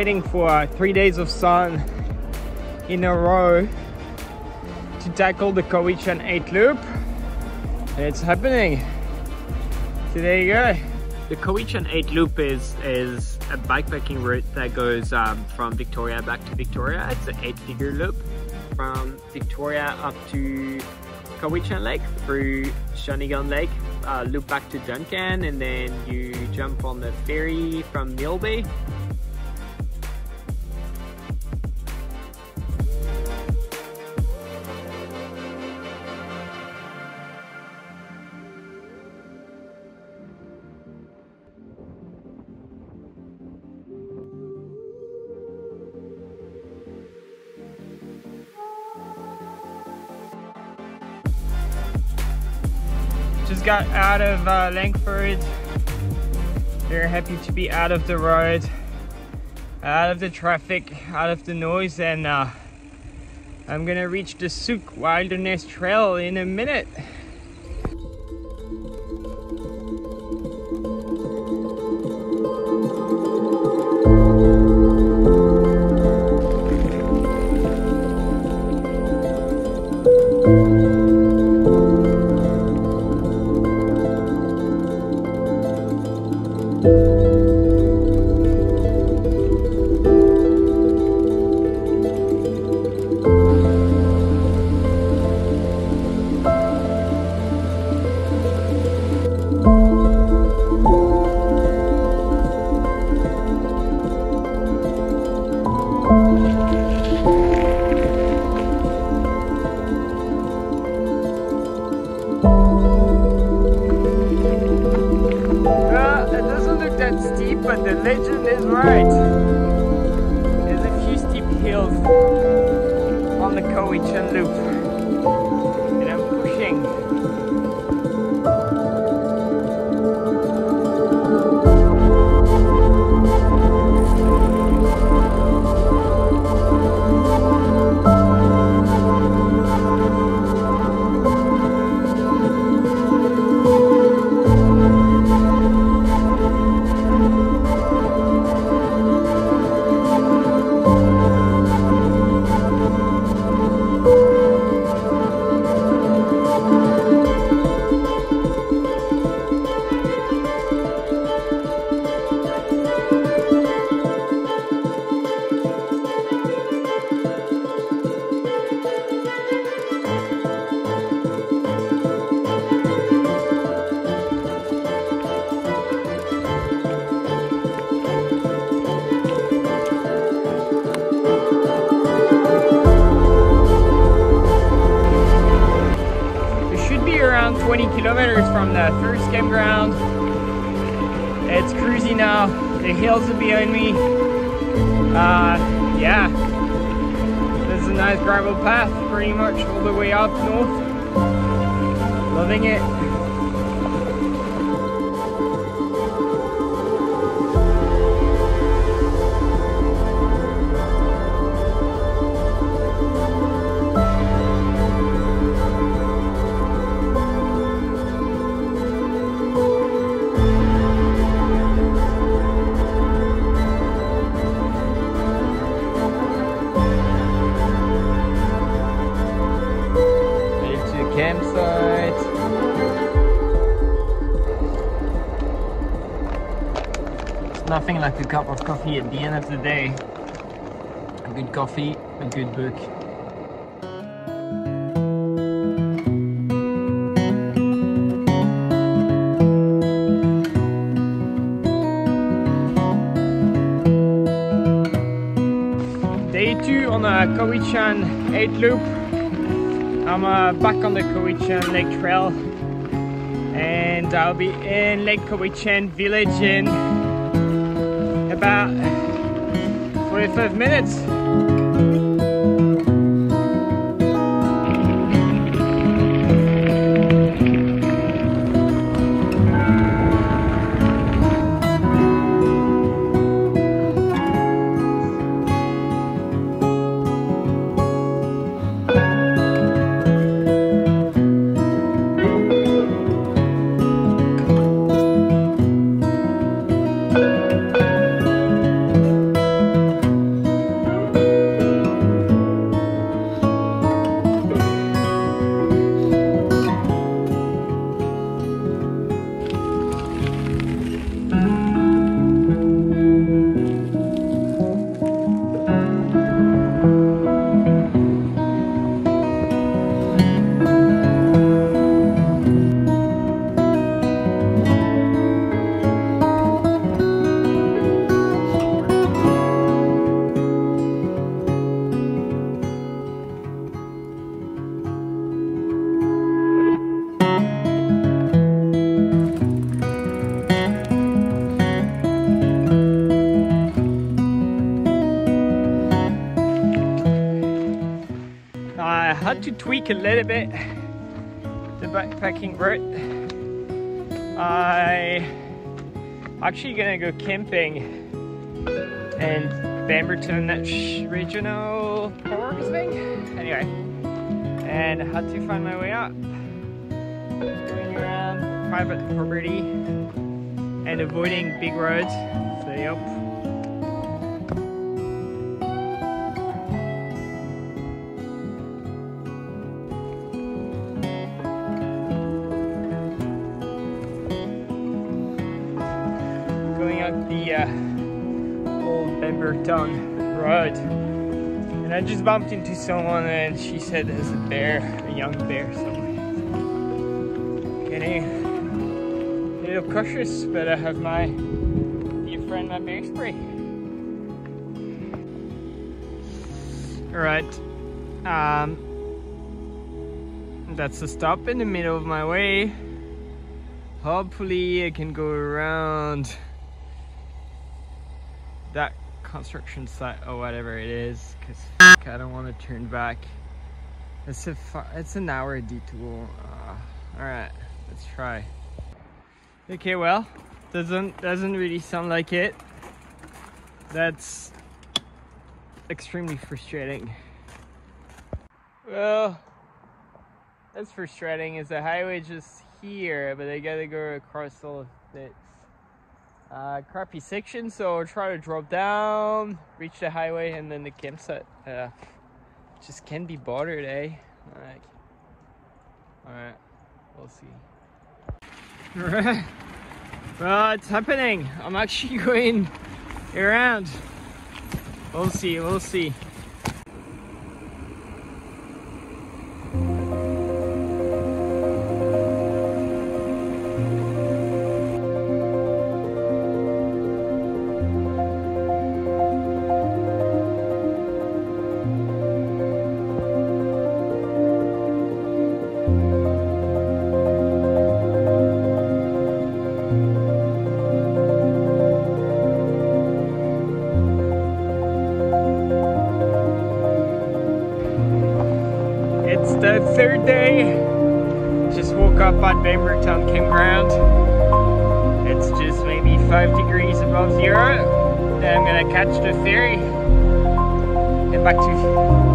waiting for three days of sun in a row to tackle the Cowichan 8 loop. It's happening. So there you go. The Cowichan 8 loop is, is a bikepacking route that goes um, from Victoria back to Victoria. It's an 8 figure loop from Victoria up to Cowichan Lake through Shawnigan Lake, uh, loop back to Duncan, and then you jump on the ferry from Mill just got out of uh, Langford. Very happy to be out of the road, out of the traffic, out of the noise, and uh, I'm gonna reach the Sooke Wilderness Trail in a minute. But the legend is right. There's a few steep hills on the Cowichan Loop. And I'm pushing. Kilometers from the first campground. It's cruisy now. The hills are behind me. Uh, yeah. There's a nice gravel path pretty much all the way up north. Loving it. Nothing like a cup of coffee at the end of the day. A good coffee, a good book. Day two on a Cowichan 8 loop. I'm uh, back on the Cowichan Lake Trail and I'll be in Lake Cowichan village in about 45 minutes. To tweak a little bit the bikepacking route. I actually gonna go camping in Bamberton Regional Park, I think. Anyway, and had to find my way out. Going around um, private property and avoiding big roads. So yep. Old Bamberton road. And I just bumped into someone and she said there's a bear, a young bear somewhere. Getting a little cautious, but I have my dear friend, my bear spray. Alright. Um, that's a stop in the middle of my way. Hopefully I can go around that construction site or whatever it is because I don't want to turn back. It's a it's an hour detour. Uh, all right, let's try. Okay, well, doesn't doesn't really sound like it. That's extremely frustrating. Well, that's frustrating. Is the highway just here, but I gotta go across all of this uh, crappy section. So try to drop down, reach the highway, and then the campsite. Uh, just can't be bothered, eh? Like, all right, we'll see. All right. Well, it's happening. I'm actually going around. We'll see, we'll see. Up at Bamberton Campground. It's just maybe five degrees above zero. And I'm gonna catch the ferry. Get back to